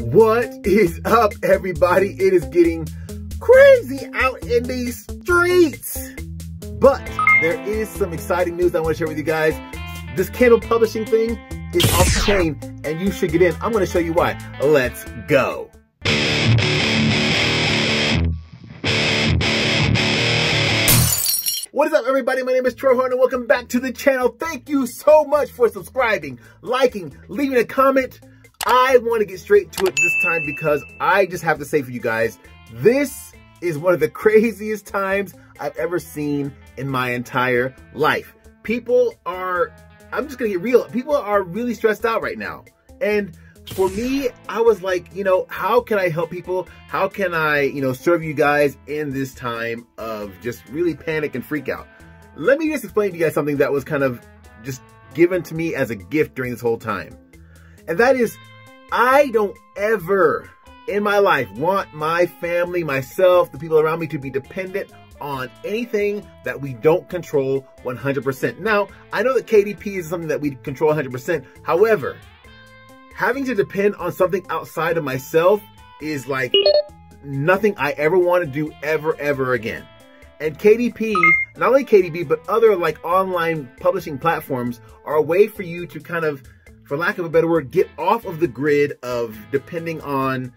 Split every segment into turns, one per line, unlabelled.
What is up, everybody? It is getting crazy out in these streets. But there is some exciting news I want to share with you guys. This Kindle publishing thing is off chain and you should get in. I'm going to show you why. Let's go. What is up, everybody? My name is Troy Horne, and welcome back to the channel. Thank you so much for subscribing, liking, leaving a comment. I want to get straight to it this time because I just have to say for you guys, this is one of the craziest times I've ever seen in my entire life. People are, I'm just going to get real, people are really stressed out right now. And for me, I was like, you know, how can I help people? How can I, you know, serve you guys in this time of just really panic and freak out? Let me just explain to you guys something that was kind of just given to me as a gift during this whole time. And that is I don't ever in my life want my family, myself, the people around me to be dependent on anything that we don't control 100%. Now, I know that KDP is something that we control 100%. However, having to depend on something outside of myself is like nothing I ever want to do ever, ever again. And KDP, not only KDP, but other like online publishing platforms are a way for you to kind of for lack of a better word, get off of the grid of depending on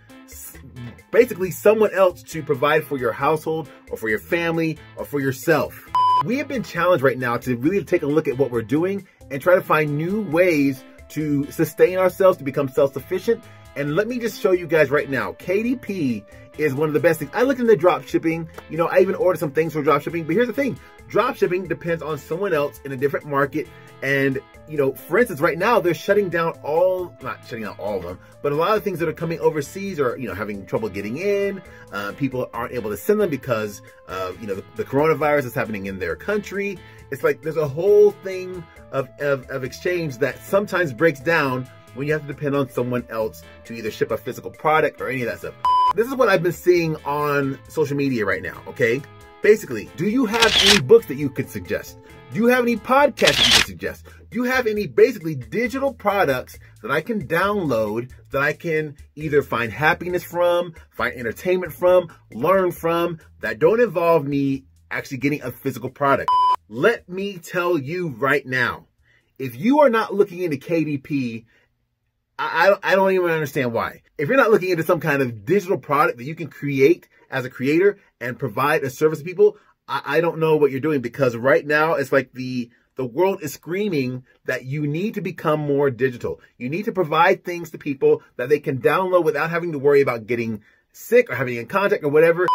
basically someone else to provide for your household or for your family or for yourself. We have been challenged right now to really take a look at what we're doing and try to find new ways to sustain ourselves, to become self-sufficient. And let me just show you guys right now, KDP is one of the best things. I looked into drop shipping. You know, I even ordered some things for drop shipping. But here's the thing. Drop shipping depends on someone else in a different market and, you know, for instance, right now they're shutting down all, not shutting down all of them, but a lot of things that are coming overseas are, you know, having trouble getting in. Uh, people aren't able to send them because, of, you know, the, the, coronavirus is happening in their country. It's like there's a whole thing of, of, of exchange that sometimes breaks down when you have to depend on someone else to either ship a physical product or any of that stuff. This is what I've been seeing on social media right now, okay? Basically, do you have any books that you could suggest? Do you have any podcasts that you can suggest? Do you have any basically digital products that I can download that I can either find happiness from, find entertainment from, learn from, that don't involve me actually getting a physical product? Let me tell you right now, if you are not looking into KDP, I, I, don't even understand why. If you're not looking into some kind of digital product that you can create as a creator and provide a service to people, I, I don't know what you're doing because right now it's like the the world is screaming that you need to become more digital. You need to provide things to people that they can download without having to worry about getting sick or having in contact or whatever.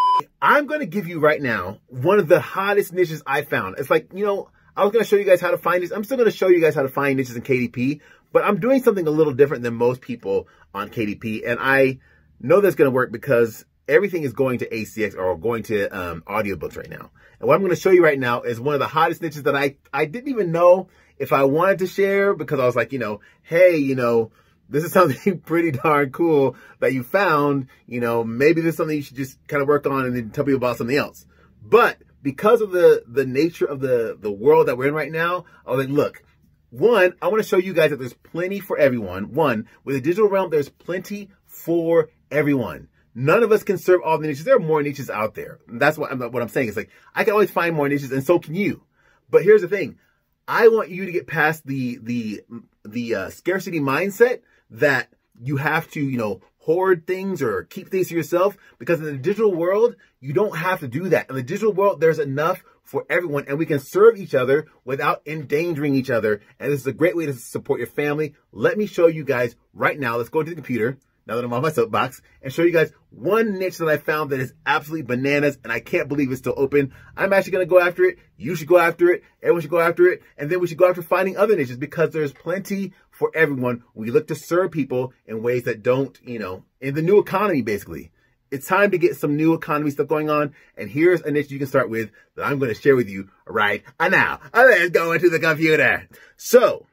I'm going to give you right now one of the hottest niches I found. It's like, you know, I was going to show you guys how to find this. I'm still going to show you guys how to find niches in KDP, but I'm doing something a little different than most people on KDP. And I know that's going to work because everything is going to ACX or going to um, audiobooks right now. And what I'm going to show you right now is one of the hottest niches that I, I didn't even know if I wanted to share because I was like, you know, hey, you know, this is something pretty darn cool that you found, you know, maybe this is something you should just kind of work on and then tell people about something else. But because of the, the nature of the, the world that we're in right now, I was like, look, one, I want to show you guys that there's plenty for everyone. One, with the digital realm, there's plenty for everyone. None of us can serve all the niches. There are more niches out there. That's what I'm, what I'm saying. It's like, I can always find more niches and so can you. But here's the thing. I want you to get past the, the, the uh, scarcity mindset that you have to, you know, hoard things or keep things to yourself because in the digital world, you don't have to do that. In the digital world, there's enough for everyone and we can serve each other without endangering each other. And this is a great way to support your family. Let me show you guys right now. Let's go to the computer now that I'm on my soapbox, and show you guys one niche that I found that is absolutely bananas, and I can't believe it's still open. I'm actually going to go after it. You should go after it. Everyone should go after it. And then we should go after finding other niches because there's plenty for everyone. We look to serve people in ways that don't, you know, in the new economy, basically. It's time to get some new economy stuff going on. And here's a niche you can start with that I'm going to share with you right now. Uh, let's go into the computer. So,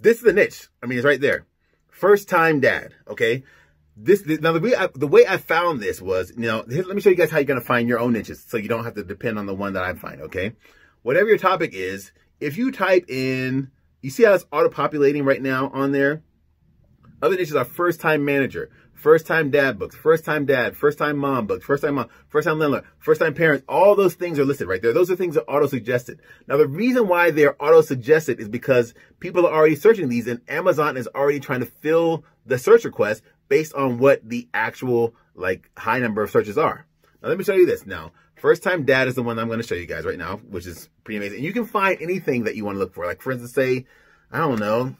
this is the niche. I mean, it's right there first time dad. Okay. This, this now the way I, the way I found this was, you know, here, let me show you guys how you're going to find your own niches so you don't have to depend on the one that I find. Okay. Whatever your topic is, if you type in, you see how it's auto populating right now on there? Other niches are first time manager, first time dad books, first time dad, first time mom books, first time mom, first time landlord, first time parents. All those things are listed right there. Those are things that auto suggested. Now, the reason why they're auto suggested is because people are already searching these and Amazon is already trying to fill the search request based on what the actual like high number of searches are. Now, let me show you this now. First time dad is the one I'm going to show you guys right now, which is pretty amazing. And you can find anything that you want to look for. Like, for instance, say, I don't know,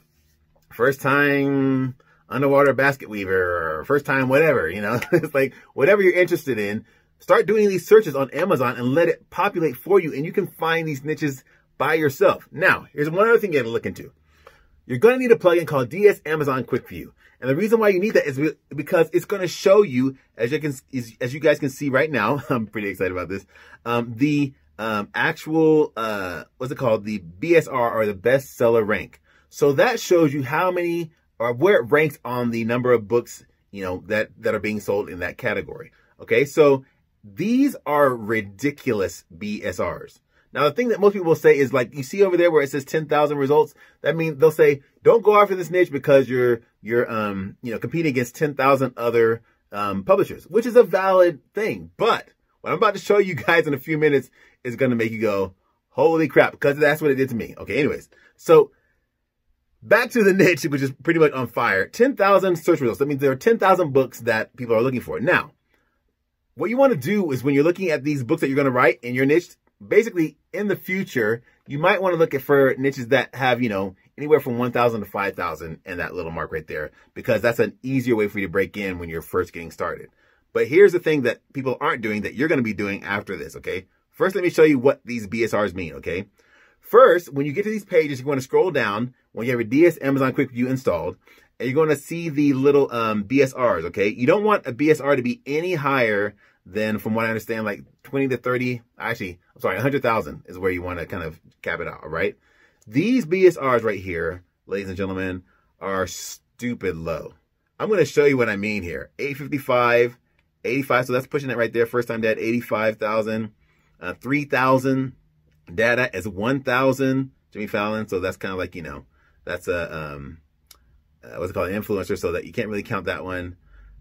first time underwater basket weaver or first time whatever, you know, it's like whatever you're interested in, start doing these searches on Amazon and let it populate for you. And you can find these niches by yourself. Now, here's one other thing you got to look into. You're going to need a plugin called DS Amazon Quick View. And the reason why you need that is because it's going to show you, as you can, as you guys can see right now, I'm pretty excited about this, um, the um, actual, uh, what's it called? The BSR or the best seller rank. So that shows you how many or where it ranks on the number of books, you know, that, that are being sold in that category. Okay. So these are ridiculous BSRs. Now, the thing that most people say is like, you see over there where it says 10,000 results. That means they'll say, don't go after this niche because you're, you're, um, you know, competing against 10,000 other, um, publishers, which is a valid thing. But what I'm about to show you guys in a few minutes is going to make you go, holy crap, because that's what it did to me. Okay. Anyways, so back to the niche, which is pretty much on fire. 10,000 search results. That means there are 10,000 books that people are looking for. Now, what you want to do is when you're looking at these books that you're going to write in your niche, basically in the future, you might want to look at for niches that have, you know, anywhere from 1,000 to 5,000 and that little mark right there, because that's an easier way for you to break in when you're first getting started. But here's the thing that people aren't doing that you're going to be doing after this, okay? First, let me show you what these BSRs mean, okay? First, when you get to these pages, you're going to scroll down when you have your DS Amazon Quick View installed, and you're going to see the little um, BSRs, okay? You don't want a BSR to be any higher than, from what I understand, like 20 to 30, actually, I'm sorry, 100,000 is where you want to kind of cap it out, right? These BSRs right here, ladies and gentlemen, are stupid low. I'm going to show you what I mean here. 855, 85, so that's pushing it right there. First time dad, 85,000, uh, 3,000. Dada as 1,000, Jimmy Fallon. So that's kind of like, you know, that's a, um, uh, what's it called, an influencer. So that you can't really count that one.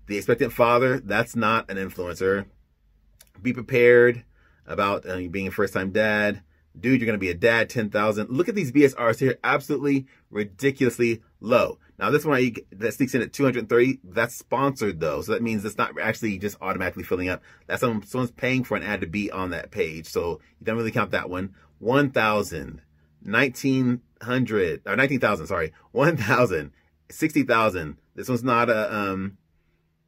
The expectant father, that's not an influencer. Be prepared about uh, being a first time dad. Dude, you're going to be a dad, 10,000. Look at these BSRs here. Absolutely ridiculously low. Now, this one that sneaks in at 230, that's sponsored though. So that means it's not actually just automatically filling up. That's someone, someone's paying for an ad to be on that page. So you don't really count that one. 1,000, 1,900, or 19,000, sorry, 1,000, 60,000. This one's not a, um,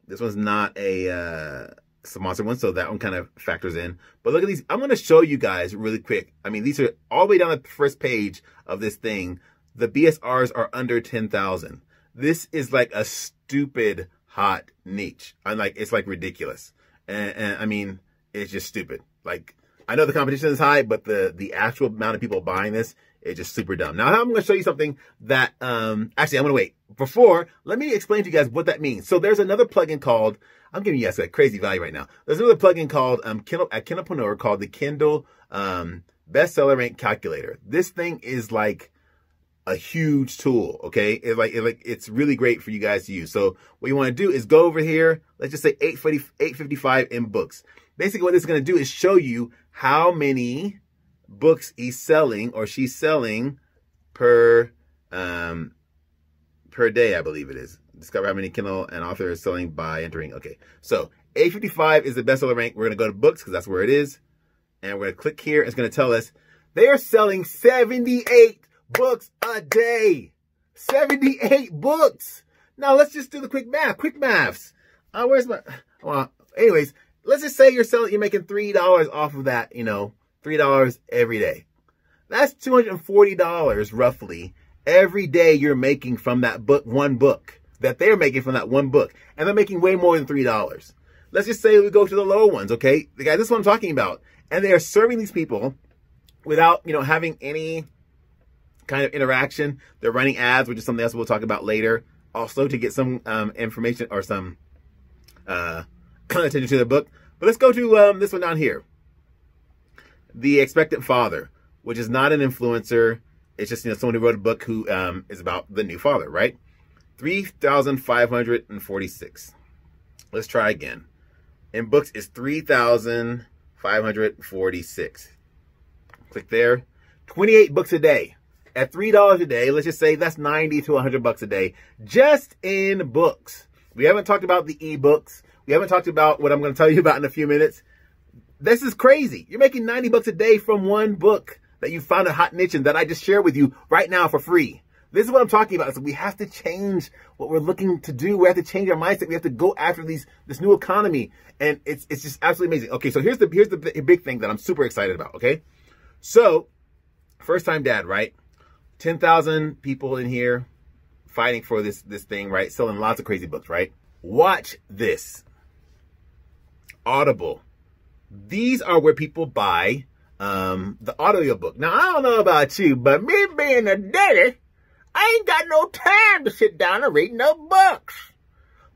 this one's not a, uh, sponsored one. So that one kind of factors in. But look at these. I'm going to show you guys really quick. I mean, these are all the way down the first page of this thing the BSRs are under 10,000. This is like a stupid hot niche. I'm like, it's like ridiculous. And, and, I mean, it's just stupid. Like, I know the competition is high, but the, the actual amount of people buying this is just super dumb. Now, I'm going to show you something that, um, actually, I'm going to wait. Before, let me explain to you guys what that means. So there's another plugin called, I'm giving you guys a crazy value right now. There's another plugin called, um, Kindle, at Kindlepreneur called the Kindle, um, bestseller rank calculator. This thing is like, a huge tool. Okay. It's like, it like, it's really great for you guys to use. So what you want to do is go over here. Let's just say 850, 855 in books. Basically what this is going to do is show you how many books he's selling or she's selling per, um, per day, I believe it is. Discover how many Kindle and author is selling by entering. Okay. So 855 is the bestseller rank. We're going to go to books because that's where it is. And we're going to click here. It's going to tell us they are selling 78 books a day. 78 books. Now let's just do the quick math. Quick maths. Uh, where's my, well, anyways, let's just say you're selling, you're making $3 off of that, you know, $3 every day. That's $240 roughly every day you're making from that book, one book that they're making from that one book. And they're making way more than $3. Let's just say we go to the lower ones, okay? The guy, this is what I'm talking about. And they are serving these people without, you know, having any kind of interaction. They're running ads, which is something else we'll talk about later. Also to get some um, information or some uh, attention to the book. But let's go to um, this one down here. The Expectant Father, which is not an influencer. It's just you know someone who wrote a book who um, is about the new father, right? 3,546. Let's try again. In books is 3,546. Click there. 28 books a day. At $3 a day, let's just say that's 90 to 100 bucks a day just in books. We haven't talked about the ebooks. We haven't talked about what I'm going to tell you about in a few minutes. This is crazy. You're making 90 bucks a day from one book that you found a hot niche in that I just share with you right now for free. This is what I'm talking about. So we have to change what we're looking to do. We have to change our mindset. We have to go after these this new economy, and it's it's just absolutely amazing. Okay, so here's the here's the big thing that I'm super excited about. Okay, so first time dad, right? Ten thousand people in here fighting for this this thing, right? Selling lots of crazy books, right? Watch this. Audible. These are where people buy um, the audiobook. Now, I don't know about you, but me being a daddy, I ain't got no time to sit down and read no books.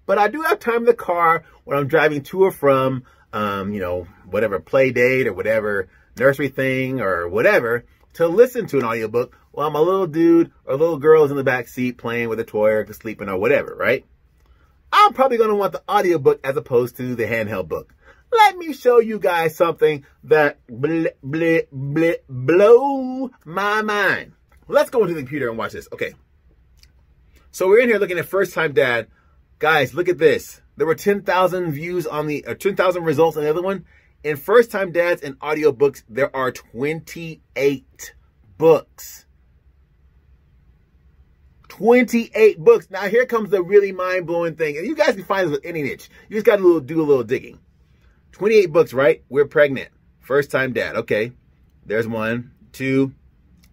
But I do have time in the car when I'm driving to or from, um, you know, whatever play date or whatever nursery thing or whatever to listen to an audiobook while my little dude or little girl is in the back seat playing with a toy or sleeping or whatever, right? I'm probably going to want the audiobook as opposed to the handheld book. Let me show you guys something that bl bl bl blow my mind. Let's go into the computer and watch this. Okay. So we're in here looking at First Time Dad. Guys, look at this. There were 10,000 views on the, uh, 10,000 results on the other one. In First Time Dads and audiobooks, there are 28 books. 28 books. Now here comes the really mind-blowing thing. And you guys can find this with any niche. You just got to do a little digging. 28 books, right? We're pregnant. First time dad. Okay. There's one, two,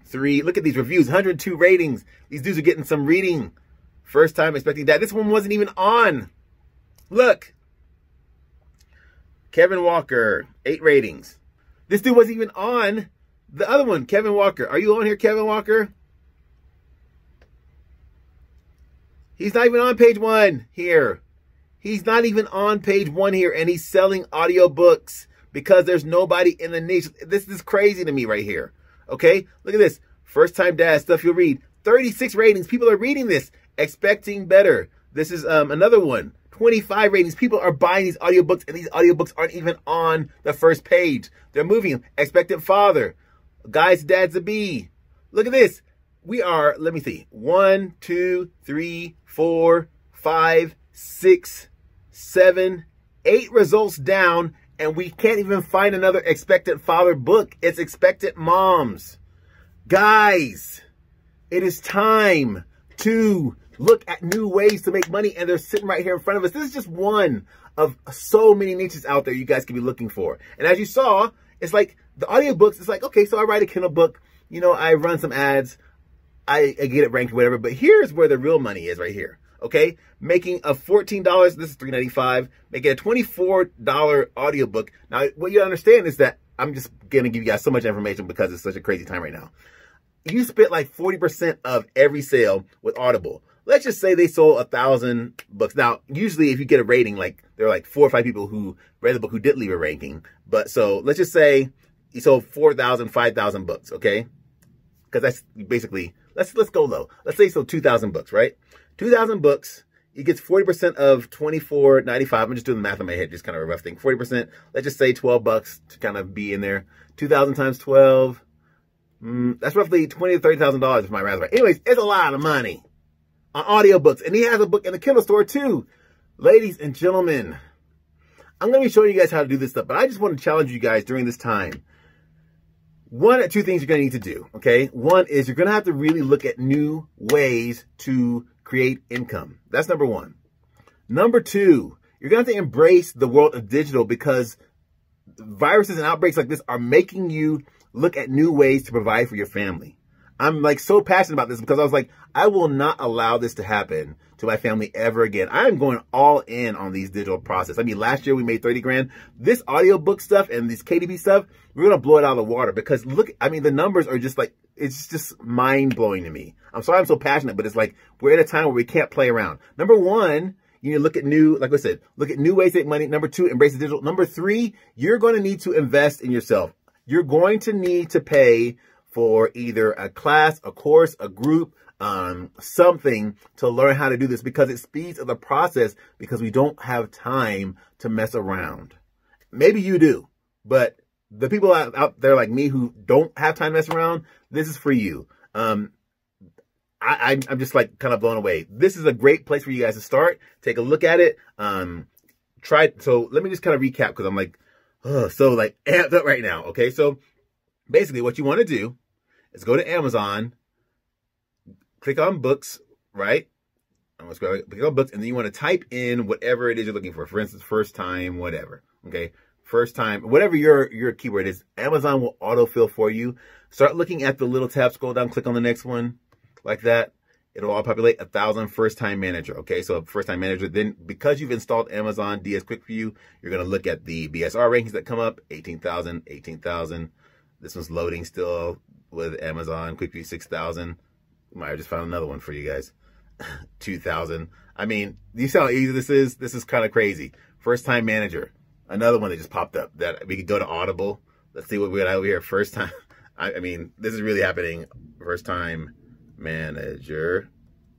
three. Look at these reviews, 102 ratings. These dudes are getting some reading. First time expecting that. This one wasn't even on. Look. Kevin Walker, eight ratings. This dude wasn't even on the other one, Kevin Walker. Are you on here, Kevin Walker? He's not even on page one here. He's not even on page one here, and he's selling audiobooks because there's nobody in the niche. This is crazy to me right here. Okay, look at this. First time dad stuff you'll read. 36 ratings. People are reading this, expecting better. This is um, another one. 25 ratings. People are buying these audiobooks, and these audiobooks aren't even on the first page. They're moving them. Expectant father. Guys, dad's a bee. Look at this. We are, let me see, one, two, three, four, five, six, seven, eight results down, and we can't even find another expectant father book. It's expectant moms. Guys, it is time to look at new ways to make money, and they're sitting right here in front of us. This is just one of so many niches out there you guys could be looking for. And as you saw, it's like the audiobooks, it's like, okay, so I write a Kindle book, you know, I run some ads, I, I get it ranked, whatever, but here's where the real money is right here okay? Making a $14, this is $3.95, making a $24 audiobook. Now, what you understand is that I'm just going to give you guys so much information because it's such a crazy time right now. You spent like 40% of every sale with Audible. Let's just say they sold a thousand books. Now, usually if you get a rating, like there are like four or five people who read the book who did leave a ranking. But so let's just say you sold 4,000, 5,000 books, okay? Because that's basically, let's let's go low. Let's say so 2,000 books, right? 2,000 books. He gets 40% of 24.95. I'm just doing the math in my head, just kind of a rough thing. 40%, let's just say 12 bucks to kind of be in there. 2,000 times 12. Mm, that's roughly twenty to $30,000 if my math right. Anyways, it's a lot of money on audiobooks. And he has a book in the Kindle store too. Ladies and gentlemen, I'm going to be showing you guys how to do this stuff, but I just want to challenge you guys during this time. One or two things you're going to need to do, okay? One is you're going to have to really look at new ways to create income. That's number one. Number two, you're going to have to embrace the world of digital because viruses and outbreaks like this are making you look at new ways to provide for your family. I'm like so passionate about this because I was like, I will not allow this to happen to my family ever again. I am going all in on these digital process. I mean, last year we made 30 grand. This audiobook stuff and this KDP stuff, we're going to blow it out of the water because look, I mean, the numbers are just like, it's just mind blowing to me. I'm sorry I'm so passionate, but it's like, we're in a time where we can't play around. Number one, you need to look at new, like I said, look at new ways to make money. Number two, embrace the digital. Number three, you're going to need to invest in yourself. You're going to need to pay for either a class, a course, a group, um, something to learn how to do this because it speeds up the process because we don't have time to mess around. Maybe you do, but the people out, there like me who don't have time to mess around, this is for you. Um, I, I'm just like kind of blown away. This is a great place for you guys to start. Take a look at it. Um, try. So let me just kind of recap because I'm like, oh, so like amped up right now. Okay. So basically what you want to do is go to Amazon, click on books, right? I'm going to click on books and then you want to type in whatever it is you're looking for. For instance, first time, whatever. Okay. First time, whatever your, your keyword is, Amazon will autofill for you. Start looking at the little tab, scroll down, click on the next one like that. It'll all populate a thousand first time manager. Okay. So first time manager, then because you've installed Amazon DS Quick View, you're going to look at the BSR rankings that come up 18,000, 18,000. This one's loading still with Amazon Quick View 6,000. Might have just found another one for you guys. 2,000. I mean, you see how easy this is? This is kind of crazy. First time manager. Another one that just popped up that we could go to Audible. Let's see what we got over here. First time. I, I mean, this is really happening. First time manager.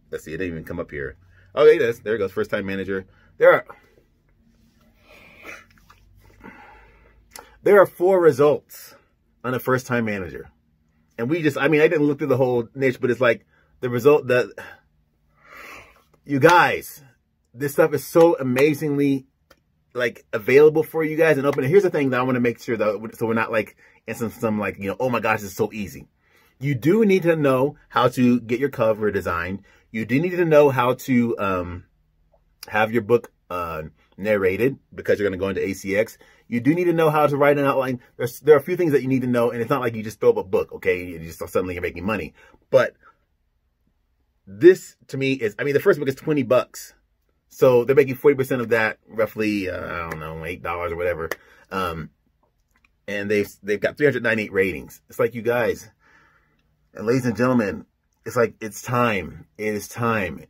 Let's see. It didn't even come up here. Oh, it does. There it goes. First time manager. There are. There are four results on a first time manager. And we just, I mean, I didn't look through the whole niche, but it's like the result that you guys, this stuff is so amazingly like available for you guys and open. And here's the thing that I want to make sure that so we're not like in some, some like, you know, oh my gosh, it's so easy. You do need to know how to get your cover designed. You do need to know how to um, have your book uh, narrated because you're going to go into ACX. You do need to know how to write an outline. There's, there are a few things that you need to know, and it's not like you just throw up a book, okay? You just suddenly you're making money. But this, to me, is, I mean, the first book is 20 bucks. So they're making 40% of that, roughly, uh, I don't know, $8 or whatever. Um, and they've, they've got 398 ratings. It's like, you guys, and ladies and gentlemen, it's like, it's time. It is time.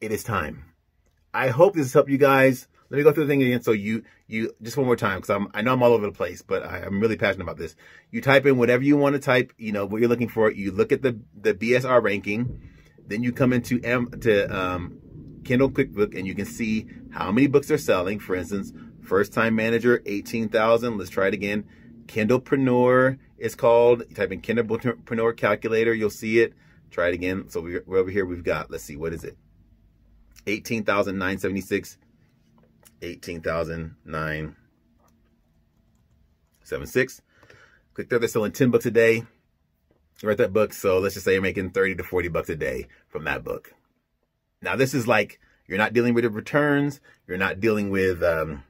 It is time. I hope this has helped you guys. Let me go through the thing again. So you, you, just one more time, because I'm, I know I'm all over the place, but I, am really passionate about this. You type in whatever you want to type, you know, what you're looking for. You look at the, the BSR ranking. Then you come into M, to, um, Kindle QuickBook and you can see how many books they're selling. For instance, first time manager, 18,000. Let's try it again. Kindlepreneur is called. You type in Kindlepreneur calculator, you'll see it. Try it again. So we're, we're over here. We've got, let's see, what is it? 18,976. 18,976. Click there. They're selling 10 books a day. You Write that book. So let's just say you're making 30 to 40 bucks a day from that book. Now, this is like, you're not dealing with the returns. You're not dealing with, um,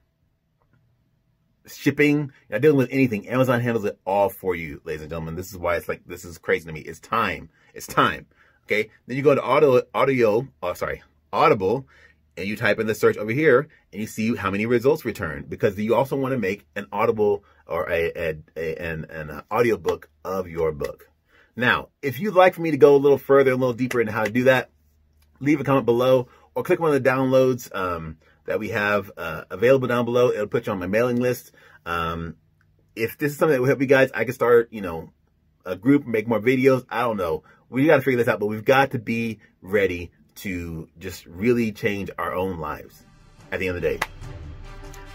shipping, you're not dealing with anything. Amazon handles it all for you, ladies and gentlemen. This is why it's like, this is crazy to me. It's time. It's time. Okay. Then you go to auto, audio, oh, sorry, audible, and you type in the search over here and you see how many results returned because you also want to make an audible or a, a, a an, an audio book of your book. Now, if you'd like for me to go a little further, a little deeper into how to do that, leave a comment below or click one of the downloads. Um, that we have uh, available down below. It'll put you on my mailing list. Um, if this is something that will help you guys, I can start, you know, a group, make more videos. I don't know. We got to figure this out, but we've got to be ready to just really change our own lives at the end of the day.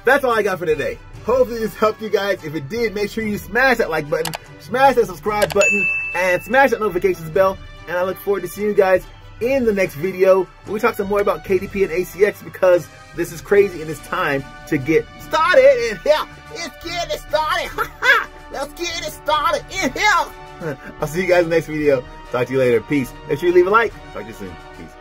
That's all I got for today. Hopefully this helped you guys. If it did, make sure you smash that like button, smash that subscribe button, and smash that notifications bell. And I look forward to seeing you guys in the next video. We talk some more about KDP and ACX because this is crazy and it's time to get started in here. Let's get it started. Let's get it started in here. I'll see you guys in the next video. Talk to you later. Peace. Make sure you leave a like. Talk to you soon. Peace.